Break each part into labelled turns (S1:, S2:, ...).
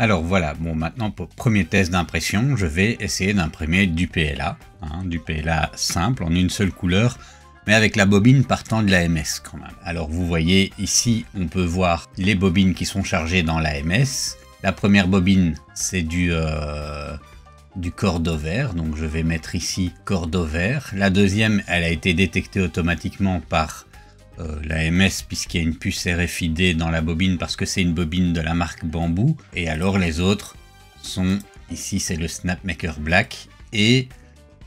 S1: Alors voilà, bon maintenant pour premier test d'impression, je vais essayer d'imprimer du PLA, hein, du PLA simple en une seule couleur, mais avec la bobine partant de l'AMS quand même. Alors vous voyez ici, on peut voir les bobines qui sont chargées dans l'AMS. La première bobine, c'est du, euh, du cordeau vert, donc je vais mettre ici cordeau vert. La deuxième, elle a été détectée automatiquement par euh, la MS puisqu'il y a une puce RFID dans la bobine parce que c'est une bobine de la marque Bamboo. Et alors les autres sont, ici c'est le Snapmaker Black et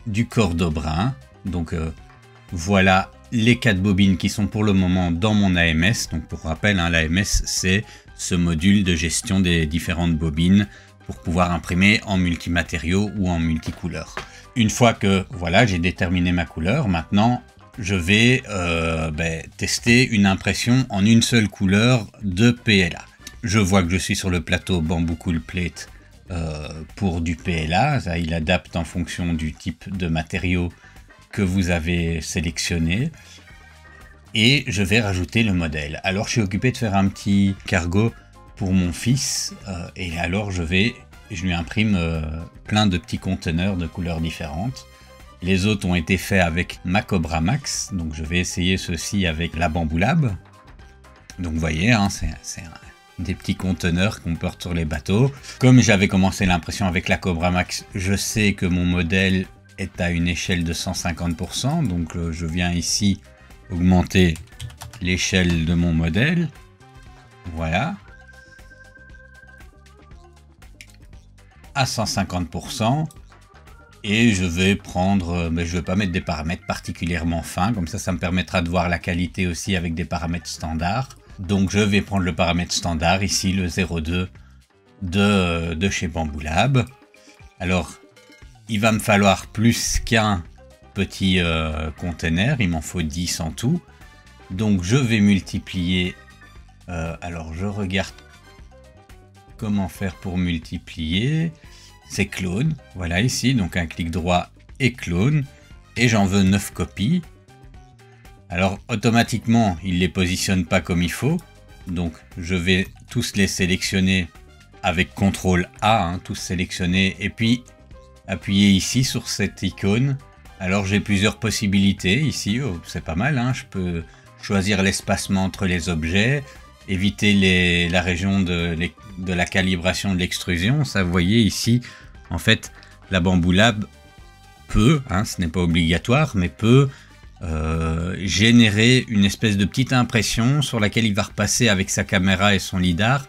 S1: du cordeau brun. Donc euh, voilà les quatre bobines qui sont pour le moment dans mon AMS. Donc pour rappel, hein, l'AMS c'est ce module de gestion des différentes bobines pour pouvoir imprimer en multimatériaux ou en multicouleurs. Une fois que voilà, j'ai déterminé ma couleur, maintenant je vais euh, ben, tester une impression en une seule couleur de PLA. Je vois que je suis sur le plateau Bamboo Cool Plate euh, pour du PLA. Il adapte en fonction du type de matériau que vous avez sélectionné. Et je vais rajouter le modèle. Alors je suis occupé de faire un petit cargo pour mon fils. Euh, et alors je vais, je lui imprime plein de petits conteneurs de couleurs différentes. Les autres ont été faits avec ma Cobra Max, donc je vais essayer ceci avec la Bamboo Lab. Donc vous voyez, hein, c'est des petits conteneurs qu'on porte sur les bateaux. Comme j'avais commencé l'impression avec la Cobra Max, je sais que mon modèle est à une échelle de 150%, donc euh, je viens ici augmenter l'échelle de mon modèle. Voilà. À 150% et je vais prendre, euh, mais je vais pas mettre des paramètres particulièrement fins, comme ça ça me permettra de voir la qualité aussi avec des paramètres standards. Donc je vais prendre le paramètre standard ici, le 02 de, de chez Bamboo Lab. Alors il va me falloir plus qu'un petit euh, container, il m'en faut 10 en tout. Donc je vais multiplier, euh, alors je regarde comment faire pour multiplier c'est clone. Voilà ici, donc un clic droit et clone. Et j'en veux 9 copies. Alors automatiquement, il les positionne pas comme il faut. Donc je vais tous les sélectionner avec CTRL A, hein, tous sélectionner. Et puis appuyer ici sur cette icône. Alors j'ai plusieurs possibilités ici, oh, c'est pas mal. Hein. Je peux choisir l'espacement entre les objets, éviter la région de, la calibration de l'extrusion. Ça, vous voyez ici, en fait, la Bamboo Lab peut, hein, ce n'est pas obligatoire, mais peut euh, générer une espèce de petite impression sur laquelle il va repasser avec sa caméra et son lidar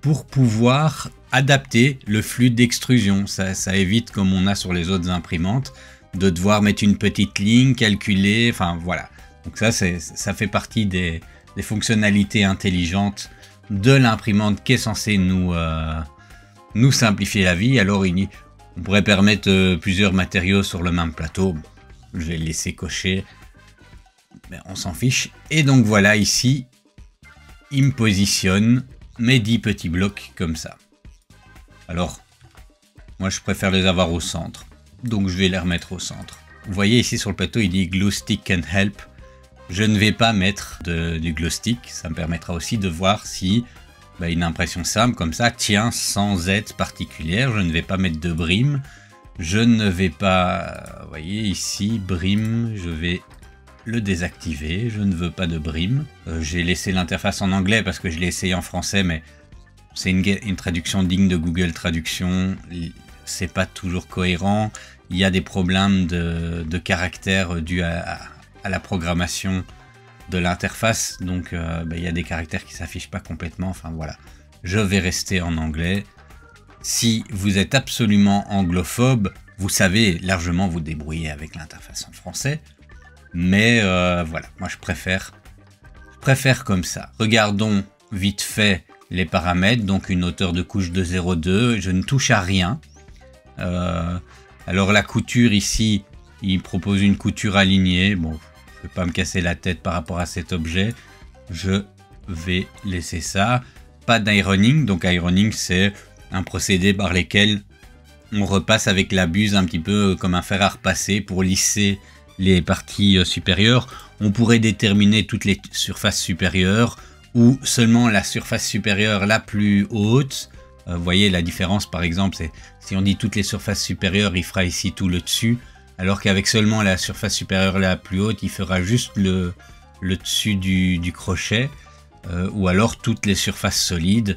S1: pour pouvoir adapter le flux d'extrusion. Ça, évite, comme on a sur les autres imprimantes, de devoir mettre une petite ligne, calculer, enfin voilà. Donc ça, ça fait partie des, fonctionnalités intelligentes de l'imprimante qui est censée nous, euh, nous simplifier la vie. Alors on pourrait permettre euh, plusieurs matériaux sur le même plateau. Je vais le laisser cocher. Mais on s'en fiche. Et donc voilà ici, il me positionne mes 10 petits blocs comme ça. Alors, moi je préfère les avoir au centre. Donc je vais les remettre au centre. Vous voyez ici sur le plateau, il dit Glow Stick can help. Je ne vais pas mettre du glow stick. Ça me permettra aussi de voir si bah, une impression simple comme ça tient sans aide particulière. Je ne vais pas mettre de brime. Je ne vais pas, vous voyez ici, brime, je vais le désactiver. Je ne veux pas de brime. Euh, j'ai laissé l'interface en anglais parce que je l'ai essayé en français, mais c'est une, traduction digne de Google Traduction. C'est pas toujours cohérent. Il y a des problèmes de, de caractères dus à la programmation de l'interface, donc euh, bah, il y a des caractères qui s'affichent pas complètement, enfin voilà. Je vais rester en anglais. Si vous êtes absolument anglophobe, vous savez largement vous débrouiller avec l'interface en français, mais euh, voilà, moi je préfère, je préfère comme ça. Regardons vite fait les paramètres, donc une hauteur de couche de 0,2, je ne touche à rien. Euh, alors la couture ici, il propose une couture alignée, bon je vais pas me casser la tête par rapport à cet objet. Je vais laisser ça. Pas d'ironing. Donc ironing, c'est un procédé par lequel on repasse avec la buse un petit peu comme un fer à repasser pour lisser les parties euh, supérieures. On pourrait déterminer toutes les surfaces supérieures ou seulement la surface supérieure la plus haute. Euh, voyez la différence par exemple, c'est si on dit toutes les surfaces supérieures, il fera ici tout le dessus, alors qu'avec seulement la surface supérieure la plus haute, il fera juste le, dessus du, crochet, euh, ou alors toutes les surfaces solides,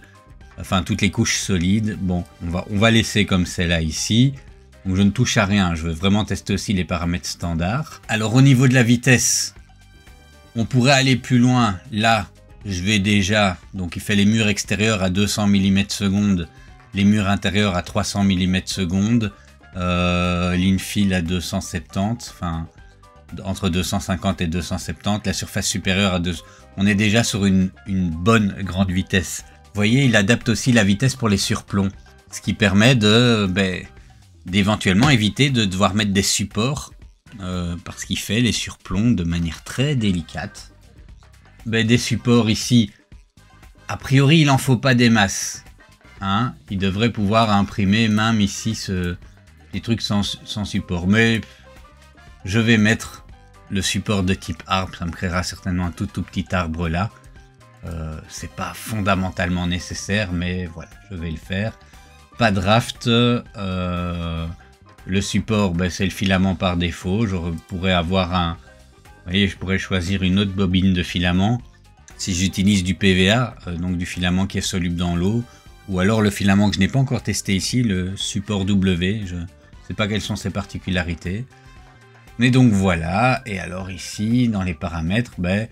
S1: enfin toutes les couches solides. Bon, on va, laisser comme c'est là ici. Donc je ne touche à rien, je veux vraiment tester aussi les paramètres standards. Alors au niveau de la vitesse, on pourrait aller plus loin. Là, je vais déjà, donc il fait les murs extérieurs à 200 mm seconde, les murs intérieurs à 300 mm seconde, euh, l'infill à 270, enfin entre 250 et 270, la surface supérieure à 2... On est déjà sur une, bonne grande vitesse. Vous voyez, il adapte aussi la vitesse pour les surplombs, ce qui permet de ben, d'éventuellement éviter de devoir mettre des supports, euh, parce qu'il fait les surplombs de manière très délicate. Ben, des supports ici, a priori il n'en faut pas des masses. Hein il devrait pouvoir imprimer même ici ce, des trucs sans, support. Mais je vais mettre le support de type arbre, ça me créera certainement un tout tout petit arbre là. Euh, c'est pas fondamentalement nécessaire, mais voilà, je vais le faire. Pas draft. Euh, le support, ben, c'est le filament par défaut. Je pourrais avoir un, vous voyez, je pourrais choisir une autre bobine de filament si j'utilise du PVA, euh, donc du filament qui est soluble dans l'eau, ou alors le filament que je n'ai pas encore testé ici, le support W, je pas quelles sont ses particularités. Mais donc voilà, et alors ici, dans les paramètres, ben,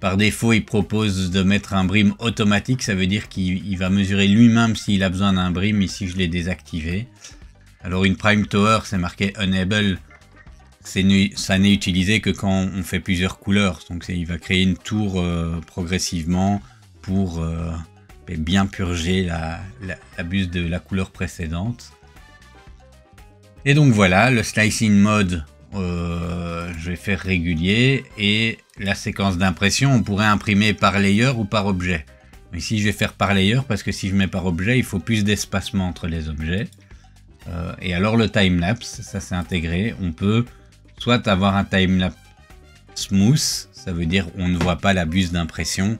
S1: par défaut, il propose de mettre un brim automatique, ça veut dire qu'il va mesurer lui-même s'il a besoin d'un brim, ici je l'ai désactivé. Alors une prime tower, c'est marqué enable, ça n'est utilisé que quand on fait plusieurs couleurs. Donc il va créer une tour euh, progressivement pour euh, bien purger la, buse de la couleur précédente. Et donc voilà, le slicing mode, euh, je vais faire régulier. Et la séquence d'impression, on pourrait imprimer par layer ou par objet. Ici, je vais faire par layer parce que si je mets par objet, il faut plus d'espacement entre les objets. et alors le time-lapse, ça c'est intégré. On peut soit avoir un timelapse smooth, ça veut dire on ne voit pas la buse d'impression,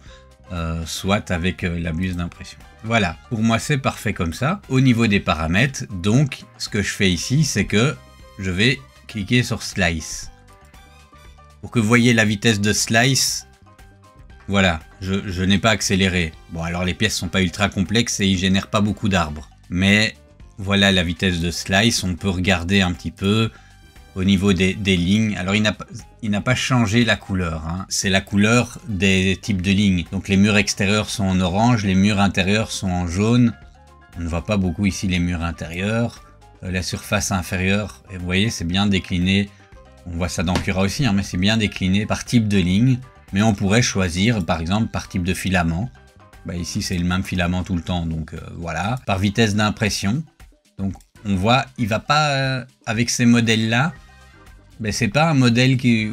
S1: euh, soit avec euh, la buse d'impression. Voilà, pour moi c'est parfait comme ça. Au niveau des paramètres, donc ce que je fais ici, c'est que je vais cliquer sur Slice. Pour que vous voyez la vitesse de Slice, voilà, je, je n'ai pas accéléré. Bon alors les pièces sont pas ultra complexes et ils génèrent pas beaucoup d'arbres. Mais voilà la vitesse de Slice, on peut regarder un petit peu au niveau des, lignes. Alors il n'a pas changé la couleur, hein. c'est la couleur des types de lignes. Donc les murs extérieurs sont en orange, les murs intérieurs sont en jaune. On ne voit pas beaucoup ici les murs intérieurs. Euh, la surface inférieure, et vous voyez c'est bien décliné. On voit ça dans Cura aussi, hein, mais c'est bien décliné par type de ligne. Mais on pourrait choisir par exemple par type de filament. Bah, ici c'est le même filament tout le temps, donc euh, voilà. Par vitesse d'impression. Donc on voit, il va pas euh, avec ces modèles-là. Ben, c'est pas un modèle qui,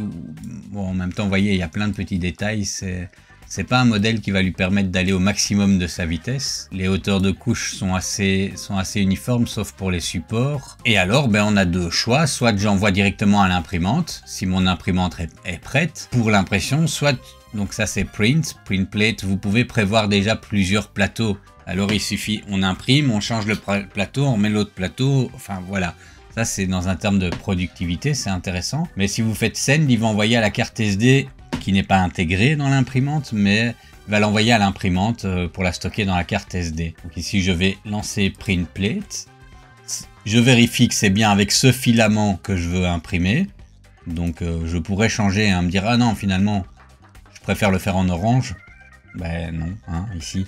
S1: en même temps, vous voyez, il y a plein de petits détails. C'est, c'est pas un modèle qui va lui permettre d'aller au maximum de sa vitesse. Les hauteurs de couche sont assez, sont assez uniformes, sauf pour les supports. Et alors, ben, on a deux choix. Soit j'envoie directement à l'imprimante, si mon imprimante est prête pour l'impression, soit, donc ça c'est print, print plate, vous pouvez prévoir déjà plusieurs plateaux alors il suffit, on imprime, on change le plateau, on met l'autre plateau, enfin voilà. Ça c'est dans un terme de productivité, c'est intéressant. Mais si vous faites send, il va envoyer à la carte SD qui n'est pas intégrée dans l'imprimante, mais va l'envoyer à l'imprimante euh, pour la stocker dans la carte SD. Donc ici je vais lancer print plate. Je vérifie que c'est bien avec ce filament que je veux imprimer. Donc euh, je pourrais changer et me dire ah non finalement préfère le faire en orange. Ben non, hein, ici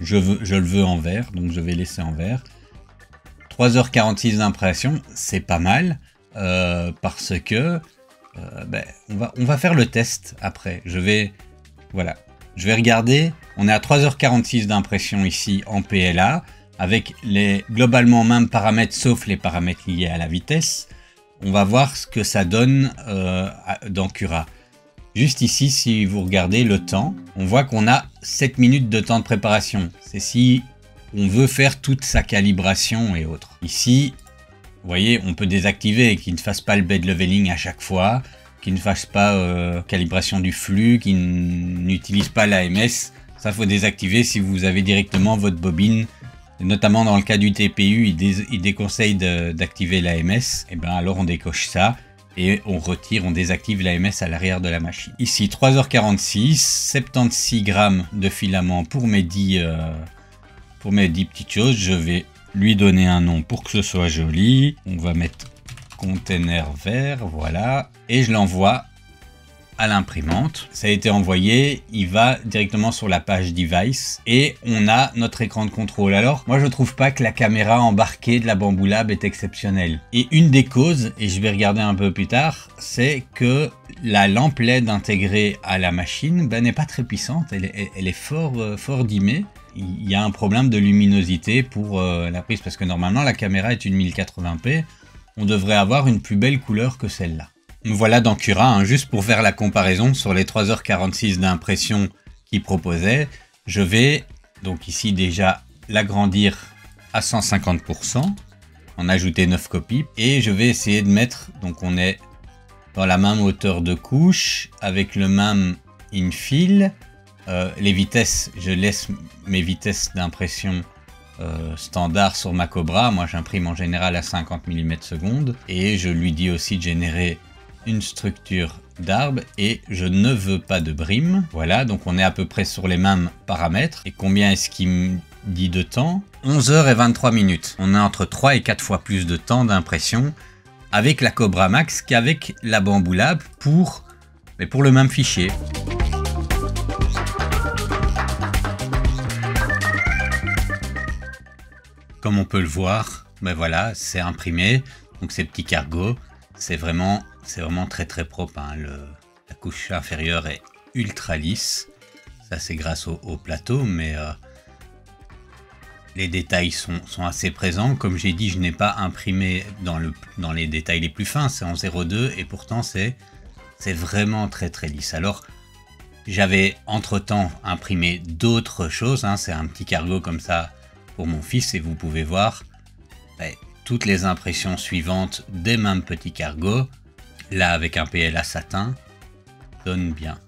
S1: je, veux, je le veux en vert, donc je vais laisser en vert. 3h46 d'impression, c'est pas mal, euh, parce que euh, ben, on, va, on va faire le test après. Je vais, voilà, je vais regarder. On est à 3h46 d'impression ici en PLA, avec les globalement mêmes paramètres sauf les paramètres liés à la vitesse. On va voir ce que ça donne euh, dans Cura. Juste ici, si vous regardez le temps, on voit qu'on a 7 minutes de temps de préparation. C'est si on veut faire toute sa calibration et autres. Ici, vous voyez, on peut désactiver, qu'il ne fasse pas le bed leveling à chaque fois, qu'il ne fasse pas euh, calibration du flux, qu'il n'utilise pas l'AMS. Ça, faut désactiver si vous avez directement votre bobine notamment dans le cas du TPU, il, déconseille d'activer l'AMS, et eh ben alors on décoche ça et on retire, on désactive l'AMS à l'arrière de la machine. Ici 3h46, 76 grammes de filament pour mes 10, euh, pour mes 10 petites choses. Je vais lui donner un nom pour que ce soit joli. On va mettre container vert, voilà. Et je l'envoie à l'imprimante. Ça a été envoyé, il va directement sur la page device et on a notre écran de contrôle. Alors, moi je trouve pas que la caméra embarquée de la Bamboo Lab est exceptionnelle. Et une des causes, et je vais regarder un peu plus tard, c'est que la lampe LED intégrée à la machine ben, n'est pas très puissante, elle est, fort, euh, fort dimée. Il y a un problème de luminosité pour euh, la prise parce que normalement la caméra est une 1080p, on devrait avoir une plus belle couleur que celle-là. Voilà dans Cura, hein, juste pour faire la comparaison sur les 3h46 d'impression qu'il proposait, je vais donc ici déjà l'agrandir à 150%, en ajouter 9 copies, et je vais essayer de mettre, donc on est dans la même hauteur de couche, avec le même infill, euh, les vitesses, je laisse mes vitesses d'impression euh, standard sur ma Cobra, moi j'imprime en général à 50 mm seconde, et je lui dis aussi de générer une structure d'arbre et je ne veux pas de brime. Voilà, donc on est à peu près sur les mêmes paramètres. Et combien est-ce qu'il me dit de temps? 11 h et 23 minutes. On a entre 3 et 4 fois plus de temps d'impression avec la Cobra Max qu'avec la Bamboo Lab pour, mais pour le même fichier. Comme on peut le voir, ben voilà, c'est imprimé. Donc ces petits cargos, c'est vraiment très très propre. Hein. la couche inférieure est ultra lisse. Ça c'est grâce au, plateau, mais euh, les détails sont, assez présents. Comme j'ai dit, je n'ai pas imprimé dans les détails les plus fins, c'est en 0,2 et pourtant c'est vraiment très très lisse. Alors j'avais entre-temps imprimé d'autres choses, hein. c'est un petit cargo comme ça pour mon fils et vous pouvez voir ben, toutes les impressions suivantes des mêmes petits cargos là avec un PLA satin, donne bien.